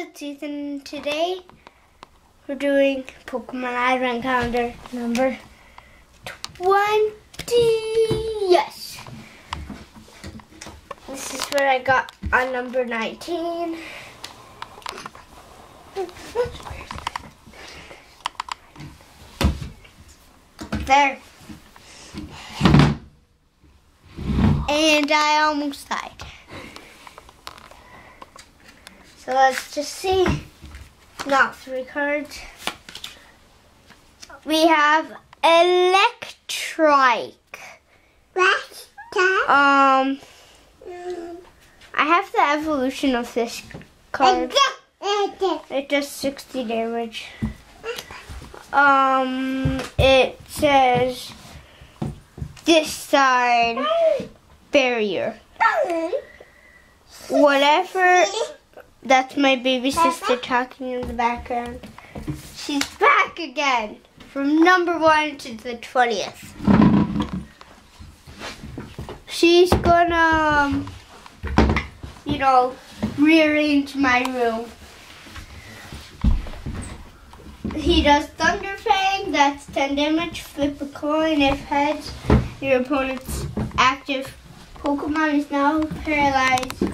it's Ethan. Today we're doing Pokemon Advent Calendar number 20. Yes. This is what I got on number 19. There. And I almost died. So let's just see. Not three cards. We have Electrike. Um, I have the evolution of this card. It does 60 damage. Um, it says this side barrier. Whatever. That's my baby sister talking in the background. She's back again from number one to the 20th. She's gonna, um, you know, rearrange my room. He does Thunder Fang, that's 10 damage. Flip a coin if heads. Your opponent's active Pokemon is now paralyzed.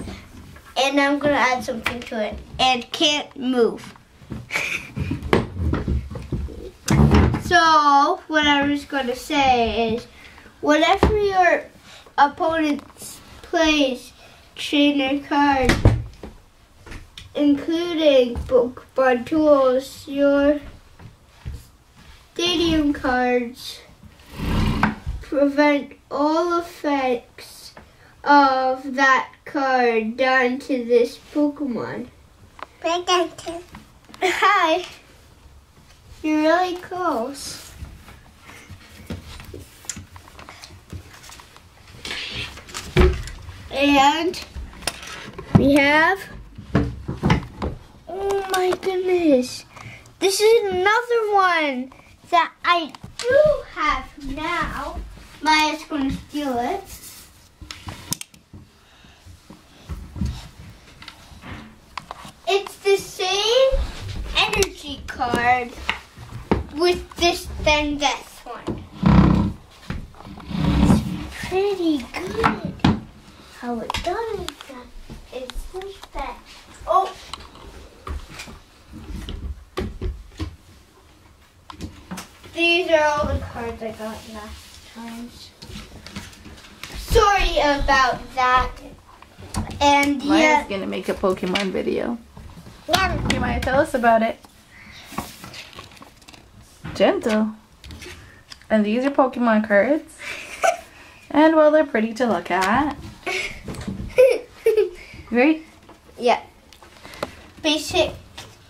And I'm going to add something to it. And can't move. so, what I was going to say is, whatever your opponent plays trainer card, including Pokemon tools, your stadium cards prevent all effects of that card done to this Pokemon. Hi. You're really close. And we have Oh my goodness. This is another one that I do have now. Maya's gonna steal it. It's the same energy card with this then this one. It's pretty good. How it done is done. It's like that. Oh. These are all the cards I got last times. Sorry about that. And Maya's yeah, gonna make a Pokemon video. Yeah. Okay, Maya, tell us about it. Gentle. And these are Pokemon cards. And well, they're pretty to look at. Right? yeah. Basic.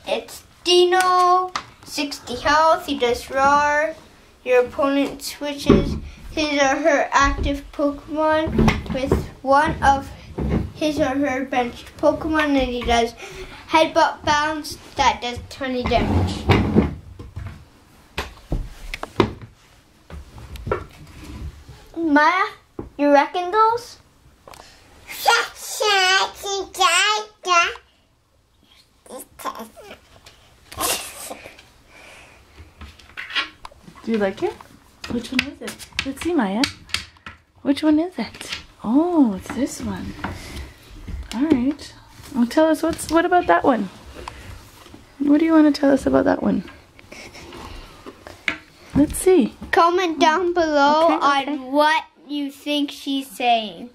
It's Dino, 60 health. He does roar. Your opponent switches his or her active Pokemon with one of his or her benched Pokemon, and he does headbutt bounce that does 20 damage. Maya, you reckon those? Do you like it? Which one is it? Let's see, Maya. Which one is it? Oh, it's this one. All right. Well, tell us what's what about that one? What do you want to tell us about that one? Let's see. Comment down below Okay, okay. on what you think she's saying.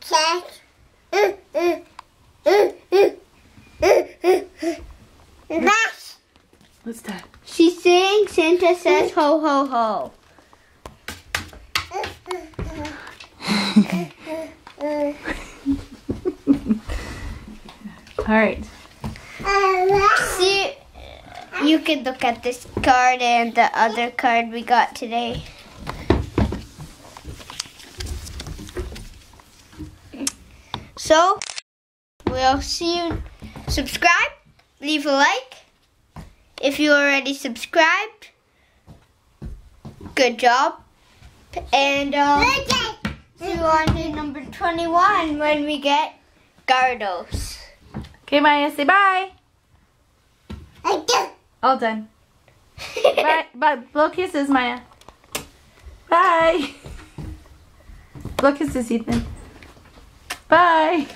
What's that? She's saying Santa says ho ho ho. All right. See, you can look at this card and the other card we got today. So, we'll see you. Subscribe, leave a like. If you already subscribed, good job. And um, see you on day number 21 when we get Gardos. Okay, Maya, say bye. All done. Bye. Bye. Blow kisses, Maya. Bye. Blow kisses, Ethan. Bye.